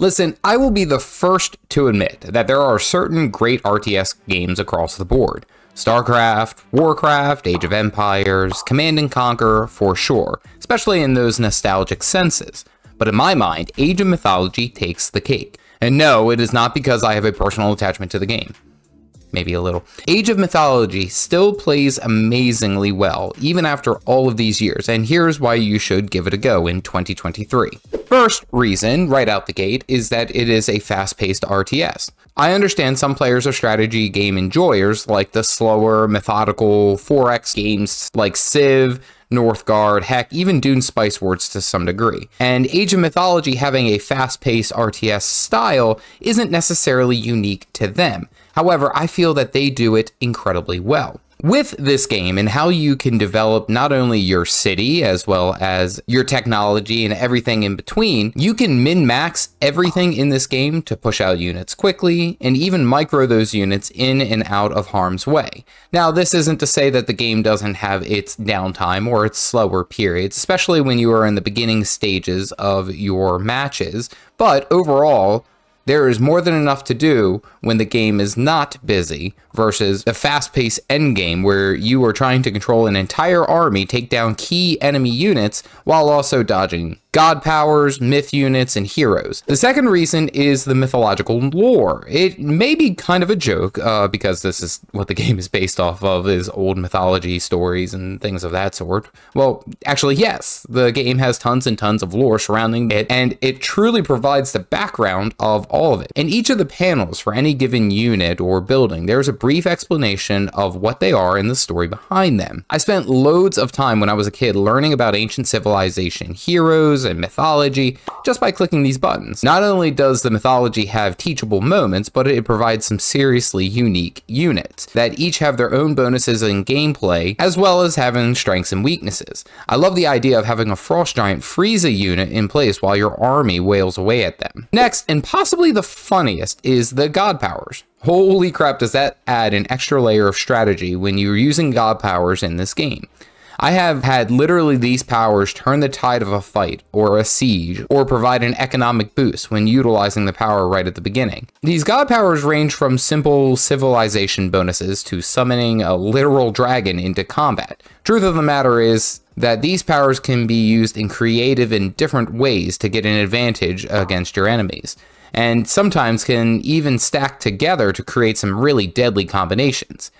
Listen, I will be the first to admit that there are certain great RTS games across the board. StarCraft, Warcraft, Age of Empires, Command and Conquer, for sure, especially in those nostalgic senses. But in my mind, Age of Mythology takes the cake. And no, it is not because I have a personal attachment to the game. Maybe a little. Age of Mythology still plays amazingly well, even after all of these years, and here's why you should give it a go in 2023. First reason, right out the gate, is that it is a fast paced RTS. I understand some players are strategy game enjoyers like the slower, methodical 4X games like Civ, Northgard, heck, even Dune Spice Wars to some degree. And Age of Mythology having a fast paced RTS style isn't necessarily unique to them. However, I feel that they do it incredibly well with this game and how you can develop not only your city as well as your technology and everything in between, you can min max everything in this game to push out units quickly and even micro those units in and out of harm's way. Now, this isn't to say that the game doesn't have its downtime or its slower periods, especially when you are in the beginning stages of your matches, but overall, there is more than enough to do when the game is not busy versus a fast-paced endgame where you are trying to control an entire army, take down key enemy units while also dodging god powers, myth units, and heroes. The second reason is the mythological lore. It may be kind of a joke, uh, because this is what the game is based off of, is old mythology stories and things of that sort. Well, actually, yes, the game has tons and tons of lore surrounding it, and it truly provides the background of all of it. In each of the panels for any given unit or building, there's a brief explanation of what they are and the story behind them. I spent loads of time when I was a kid learning about ancient civilization heroes, and mythology just by clicking these buttons. Not only does the mythology have teachable moments, but it provides some seriously unique units that each have their own bonuses in gameplay, as well as having strengths and weaknesses. I love the idea of having a frost giant freeze a unit in place while your army wails away at them. Next, and possibly the funniest, is the god powers. Holy crap, does that add an extra layer of strategy when you're using god powers in this game. I have had literally these powers turn the tide of a fight, or a siege, or provide an economic boost when utilizing the power right at the beginning. These god powers range from simple civilization bonuses to summoning a literal dragon into combat. Truth of the matter is, that these powers can be used in creative and different ways to get an advantage against your enemies, and sometimes can even stack together to create some really deadly combinations.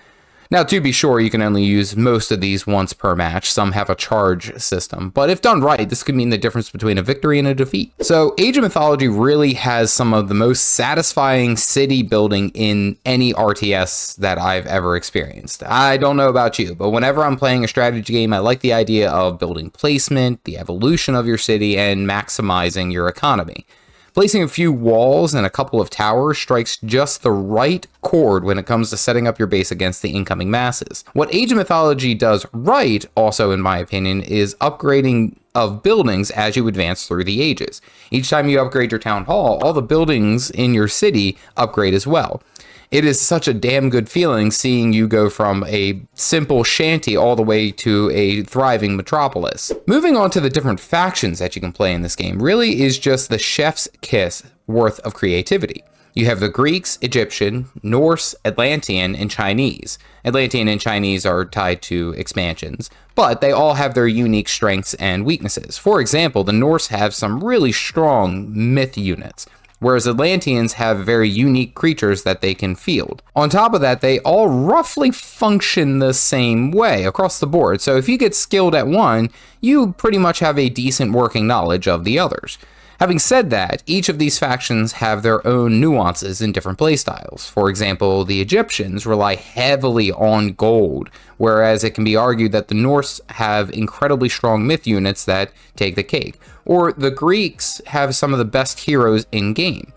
Now, to be sure, you can only use most of these once per match. Some have a charge system, but if done right, this could mean the difference between a victory and a defeat. So, Age of Mythology really has some of the most satisfying city building in any RTS that I've ever experienced. I don't know about you, but whenever I'm playing a strategy game, I like the idea of building placement, the evolution of your city, and maximizing your economy. Placing a few walls and a couple of towers strikes just the right chord when it comes to setting up your base against the incoming masses. What Age of Mythology does right, also in my opinion, is upgrading of buildings as you advance through the ages. Each time you upgrade your town hall, all the buildings in your city upgrade as well it is such a damn good feeling seeing you go from a simple shanty all the way to a thriving metropolis. Moving on to the different factions that you can play in this game really is just the chef's kiss worth of creativity. You have the Greeks, Egyptian, Norse, Atlantean, and Chinese. Atlantean and Chinese are tied to expansions, but they all have their unique strengths and weaknesses. For example, the Norse have some really strong myth units whereas Atlanteans have very unique creatures that they can field. On top of that, they all roughly function the same way across the board, so if you get skilled at one, you pretty much have a decent working knowledge of the others. Having said that, each of these factions have their own nuances in different playstyles. For example, the Egyptians rely heavily on gold, whereas it can be argued that the Norse have incredibly strong myth units that take the cake, or the Greeks have some of the best heroes in game.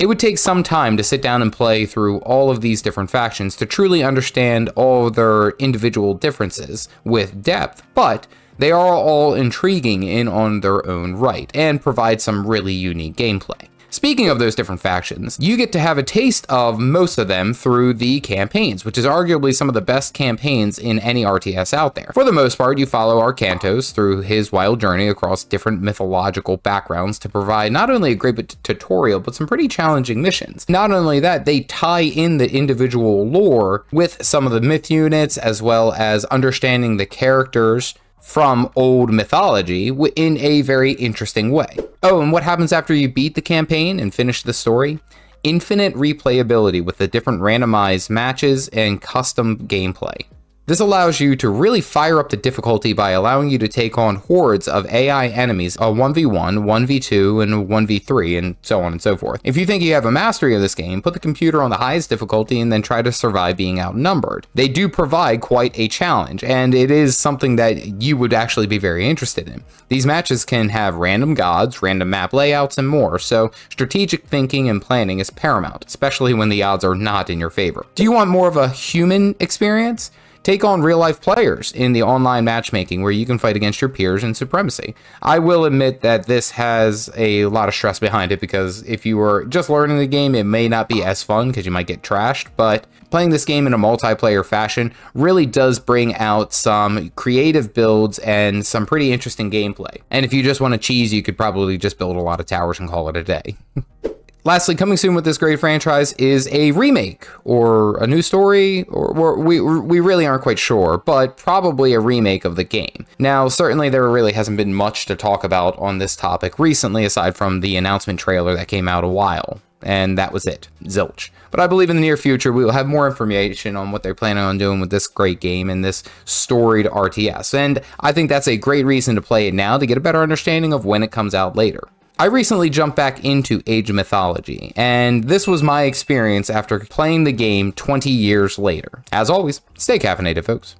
It would take some time to sit down and play through all of these different factions to truly understand all their individual differences with depth, but they are all intriguing in on their own right and provide some really unique gameplay. Speaking of those different factions, you get to have a taste of most of them through the campaigns, which is arguably some of the best campaigns in any RTS out there. For the most part, you follow Arkantos through his wild journey across different mythological backgrounds to provide not only a great tutorial, but some pretty challenging missions. Not only that, they tie in the individual lore with some of the myth units, as well as understanding the characters from old mythology in a very interesting way. Oh, and what happens after you beat the campaign and finish the story? Infinite replayability with the different randomized matches and custom gameplay. This allows you to really fire up the difficulty by allowing you to take on hordes of AI enemies, a 1v1, 1v2, and 1v3, and so on and so forth. If you think you have a mastery of this game, put the computer on the highest difficulty and then try to survive being outnumbered. They do provide quite a challenge, and it is something that you would actually be very interested in. These matches can have random gods, random map layouts, and more, so strategic thinking and planning is paramount, especially when the odds are not in your favor. Do you want more of a human experience? Take on real life players in the online matchmaking where you can fight against your peers in supremacy. I will admit that this has a lot of stress behind it because if you were just learning the game, it may not be as fun because you might get trashed, but playing this game in a multiplayer fashion really does bring out some creative builds and some pretty interesting gameplay. And if you just want to cheese, you could probably just build a lot of towers and call it a day. Lastly, coming soon with this great franchise is a remake or a new story, or, we we really aren't quite sure, but probably a remake of the game. Now, certainly there really hasn't been much to talk about on this topic recently, aside from the announcement trailer that came out a while, and that was it, zilch. But I believe in the near future we will have more information on what they're planning on doing with this great game and this storied RTS, and I think that's a great reason to play it now to get a better understanding of when it comes out later. I recently jumped back into Age of Mythology, and this was my experience after playing the game 20 years later. As always, stay caffeinated, folks.